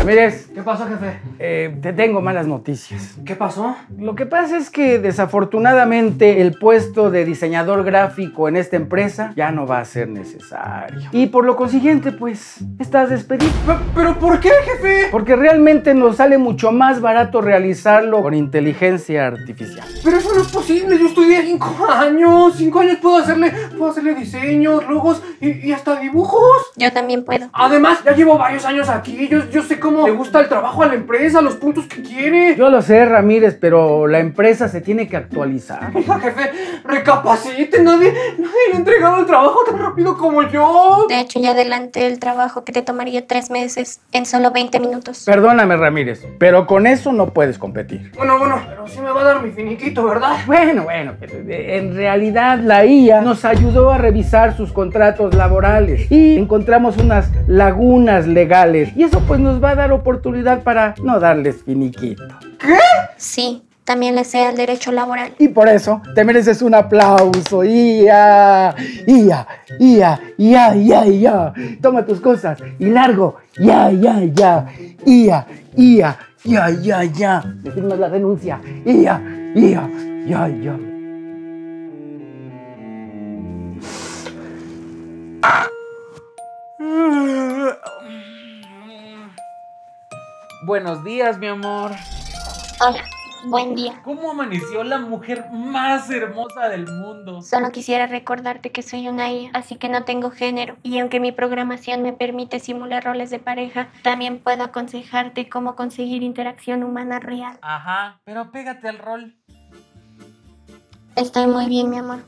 Ramírez, ¿Qué pasó, jefe? eh, te tengo malas noticias. ¿Qué pasó? Lo que pasa es que desafortunadamente el puesto de diseñador gráfico en esta empresa ya no va a ser necesario. Y por lo consiguiente, pues, estás despedido. ¿Pero, pero por qué, jefe? Porque realmente nos sale mucho más barato realizarlo con inteligencia artificial. Pero eso no es posible. Yo estudié cinco años. Cinco años puedo hacerle, puedo hacerle diseños, logos y, y hasta dibujos. Yo también puedo. Además, ya llevo varios años aquí. Yo, yo sé cómo le gusta el trabajo a la empresa, los puntos que quiere. Yo lo sé, Ramírez, pero la empresa se tiene que actualizar. Oiga, jefe, recapacite. Nadie, nadie le ha entregado el trabajo tan rápido como yo. De hecho, ya adelanté el trabajo que te tomaría tres meses en solo 20 minutos. Perdóname, Ramírez, pero con eso no puedes competir. Bueno, bueno, pero sí me va a dar mi finiquito, ¿verdad? Bueno, bueno, pero en realidad la IA nos ayudó a revisar sus contratos laborales y encontramos unas lagunas legales y eso pues nos va a dar oportunidad para no darles finiquito. Sí, también le sé al derecho laboral. Y por eso te mereces un aplauso, IA, IA, IA, IA, IA, IA. Toma tus cosas y largo, ya, ya, ya, IA, IA, ya, ya, ya. Me firmas la renuncia, IA, IA, ya, ya. Buenos días, mi amor. Hola, buen día. ¿Cómo amaneció la mujer más hermosa del mundo? Solo quisiera recordarte que soy una IA, así que no tengo género. Y aunque mi programación me permite simular roles de pareja, también puedo aconsejarte cómo conseguir interacción humana real. Ajá, pero pégate al rol. Estoy muy bien, mi amor.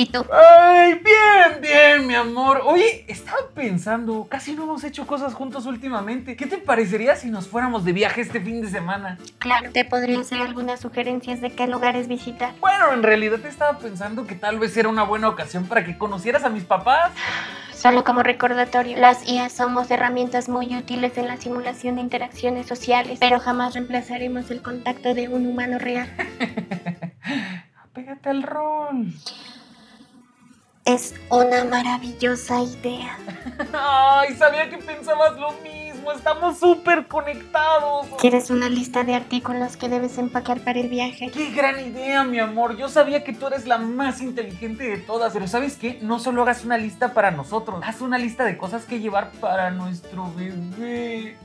¿Y tú? ¡Ay, bien, bien, mi amor! Oye, estaba pensando, casi no hemos hecho cosas juntos últimamente. ¿Qué te parecería si nos fuéramos de viaje este fin de semana? Claro, te podría hacer algunas sugerencias de qué lugares visitar. Bueno, en realidad estaba pensando que tal vez era una buena ocasión para que conocieras a mis papás. Solo como recordatorio, las IA somos herramientas muy útiles en la simulación de interacciones sociales, pero jamás reemplazaremos el contacto de un humano real. Pégate al rol. Es una maravillosa idea. Ay, sabía que pensabas lo mismo. Estamos súper conectados. ¿Quieres una lista de artículos que debes empacar para el viaje? ¡Qué gran idea, mi amor! Yo sabía que tú eres la más inteligente de todas, pero ¿sabes qué? No solo hagas una lista para nosotros, haz una lista de cosas que llevar para nuestro bebé.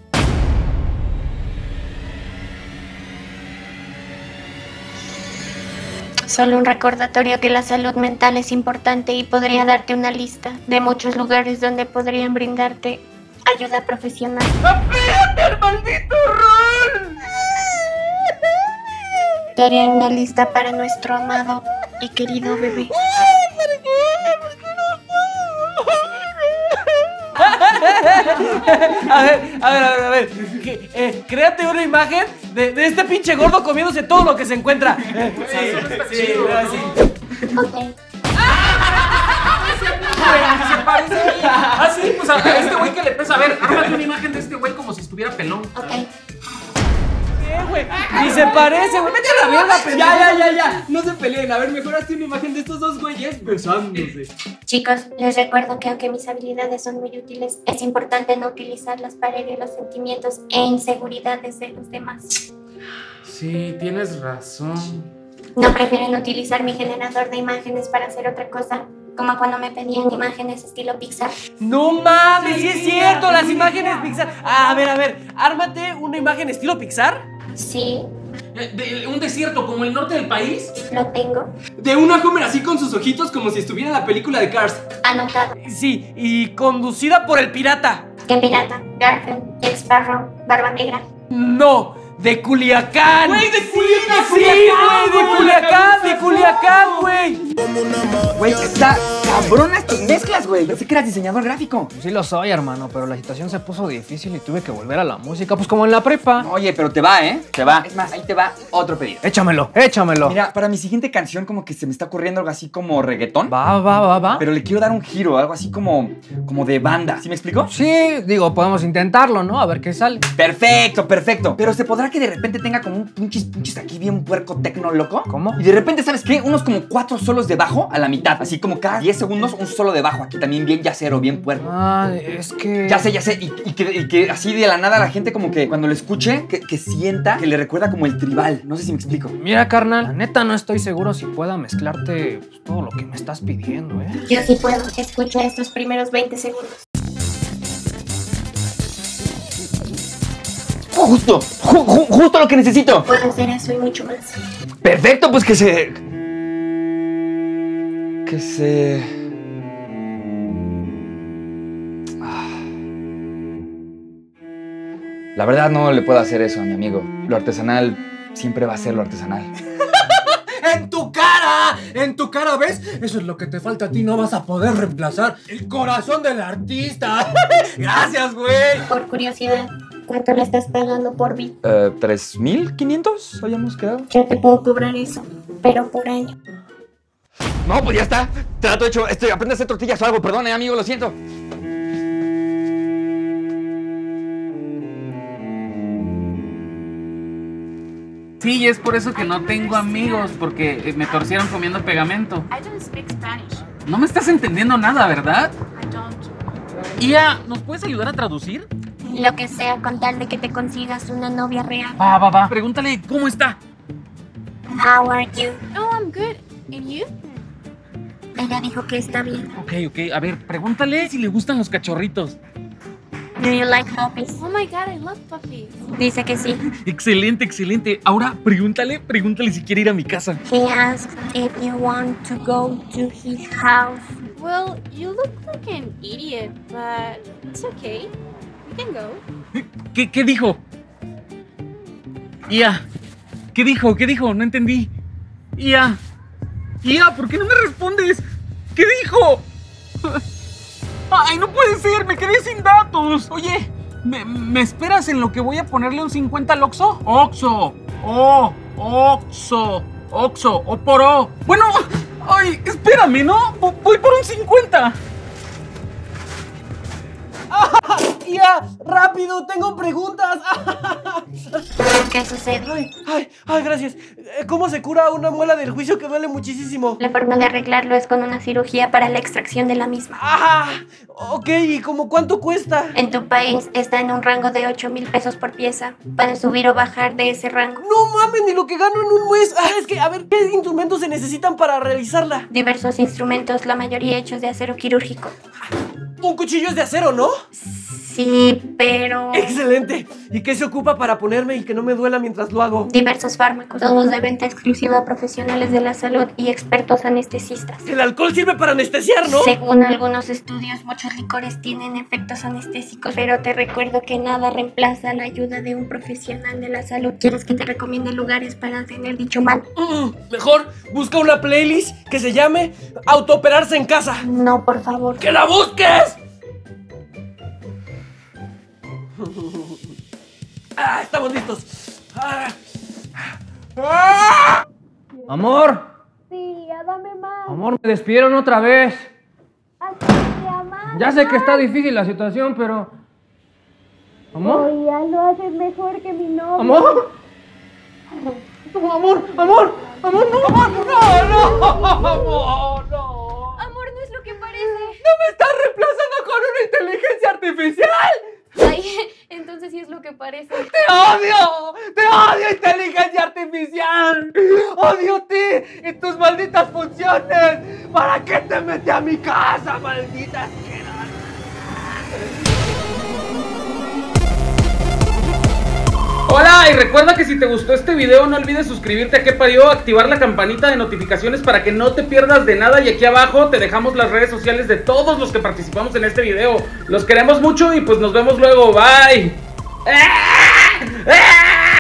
Solo un recordatorio que la salud mental es importante y podría darte una lista de muchos lugares donde podrían brindarte ayuda profesional. ¡Apégate al maldito rol! Te haré una lista para nuestro amado y querido bebé. A ver, a ver, a ver, a ver. Eh, créate una imagen de, de este pinche gordo comiéndose todo lo que se encuentra. Eh, sí, sí, así. Ok. Se parece Ah, sí, pues a a este güey que le pesa. A ver, ármate una imagen de este güey como si estuviera pelón. Ok. Se parece, güey. Vete a la mierda, pendejo. Ya, ya, ya, ya. No se peleen. A ver, mejor hazte una imagen de estos dos güeyes besándose. Chicos, les recuerdo que aunque mis habilidades son muy útiles, es importante no utilizarlas para herir los sentimientos e inseguridades de los demás. Sí, tienes razón. ¿No prefieren utilizar mi generador de imágenes para hacer otra cosa? Como cuando me pedían imágenes estilo Pixar. No mames, sí es cierto, las imágenes Pixar. Ah, a ver, a ver, ármate una imagen estilo Pixar. Sí, de- un desierto como el norte del país. lo tengo. De una Homer así con sus ojitos como si estuviera en la película de Cars. Anotado. Sí, y conducida por el pirata. ¿Qué pirata? Garfield, Jack Sparrow, Barba Negra. No, de Culiacán. ¡Güey, de Sí, Culiacán! sí, güey, de Culiacán, de Culiacán, güey. Güey, está cabronas tus mezclas, güey. Pensé que eras diseñador gráfico. Sí lo soy, hermano, pero la situación se puso difícil y tuve que volver a la música, pues como en la prepa. Oye, pero te va, ¿eh? Te va. Es más, ahí te va otro pedido. Échamelo, échamelo. Mira, para mi siguiente canción como que se me está ocurriendo algo así como reggaetón. Va, va, va, va. Pero le quiero dar un giro, algo así como, como de banda. ¿Sí me explico? Sí, digo, podemos intentarlo, ¿no? A ver qué sale. Perfecto, perfecto. Pero se podrá que de repente tenga como un punchis punchis aquí bien puerco tecno loco. ¿Cómo? Y de repente, ¿sabes qué? Unos como cuatro solos de bajo a la mitad. Así como cada 10 10 segundos un solo de bajo. Aquí también bien yacero, bien puerco. Ah, es que. Ya sé, ya sé. Y, y que, y que así de la nada la gente como que cuando lo escuche, que, que sienta que le recuerda como el tribal. No sé si me explico. Mira, carnal, la neta no estoy seguro si pueda mezclarte pues, todo lo que me estás pidiendo, ¿eh? Yo sí puedo. Escucha estos primeros 20 segundos. Justo, ju- ju- justo lo que necesito. Puedo hacer eso y mucho más. Perfecto, pues que se... Que se... La verdad no le puedo hacer eso a mi amigo. Lo artesanal siempre va a ser lo artesanal. ¡En tu cara! ¡En tu cara, ves! Eso es lo que te falta a ti. No vas a poder reemplazar el corazón del artista. Gracias, güey. Por curiosidad, ¿cuánto le estás pagando por bit? Eh, ¿3.500 habíamos quedado? Yo te puedo cobrar eso, pero por año. No, pues ya está. Trato hecho. Estoy, aprende a hacer tortillas o algo. Perdón, eh, amigo, lo siento. Sí, y es por eso que no tengo amigos, porque eh, me torcieron comiendo pegamento. I don't speak Spanish. No me estás entendiendo nada, ¿verdad? I don't. Ia, ¿nos puedes ayudar a traducir? Lo que sea con tal de que te consigas una novia real. Va, va, va. Pregúntale cómo está. How are you? Oh, I'm good. And you? Ella dijo que está bien. Ok, ok. A ver, pregúntale si le gustan los cachorritos. Do you like puppies? Oh my god, I love puppies. Dice que sí. Excelente, excelente. Ahora, pregúntale, pregúntale si quiere ir a mi casa. He asked if you want to go to his house. Well, you look like an idiot, but it's okay. We can go. ¿Qué, qué dijo? Ia, ¿qué dijo? ¿Qué dijo? No entendí. Ia, Ia, ¿por qué no me respondes? ¿Qué dijo? Ay, no puede ser, me quedé sin Oye, ¿me, me esperas en lo que voy a ponerle un 50 al Oxo? Oxo, oh, Oxo, Oxo, o por O. Bueno, ay, espérame, ¿no? Vo- Voy por un 50. ¡Ya! ¡Rápido! ¡Tengo preguntas! ¿Qué sucede? ¡Ay, ay, ay, gracias! Eh, ¿Cómo se cura una muela del juicio que duele muchísimo? La forma de arreglarlo es con una cirugía para la extracción de la misma. ¡Ah! Ok, ¿y como cuánto cuesta? En tu país está en un rango de 8 mil pesos por pieza. Puedes subir o bajar de ese rango. No mames, ni lo que gano en un mes. Ah, es que, a ver, ¿qué instrumentos se necesitan para realizarla? Diversos instrumentos, la mayoría hechos de acero quirúrgico. Un cuchillo es de acero, ¿no? Sí, pero... Excelente. ¿Y qué se ocupa para ponerme y que no me duela mientras lo hago? Diversos fármacos, todos de venta exclusiva a profesionales de la salud y expertos anestesistas. El alcohol sirve para anestesiar, ¿no? Según algunos estudios, muchos licores tienen efectos anestésicos, pero te recuerdo que nada reemplaza la ayuda de un profesional de la salud. ¿Quieres que te recomiende lugares para tener dicho mal? Mm, mejor busca una playlist que se llame Autooperarse en casa. No, por favor. ¡Que la busques! ah, estamos listos. Ah. Ah. Amor, Sí, dame más. amor, me despidieron otra vez. Así, amar. Ya sé que está difícil la situación, pero. ¿Amor? ya lo haces mejor que mi novio. ¿Amor? Amor, amor, amor, no, amor, no, no, amor, no. Amor, no es lo que parece. ¡Me estás reemplazando con una inteligencia artificial! Ay, entonces sí es lo que parece. ¡Te odio! ¡Te odio, inteligencia artificial! ¡Odio ti y tus malditas funciones! ¿Para qué te metí a mi casa, maldita? Hola, y recuerda que si te gustó este video no olvides suscribirte a Que Parió, activar la campanita de notificaciones para que no te pierdas de nada y aquí abajo te dejamos las redes sociales de todos los que participamos en este video. Los queremos mucho y pues nos vemos luego, bye. ¡Ah! ¡Ah!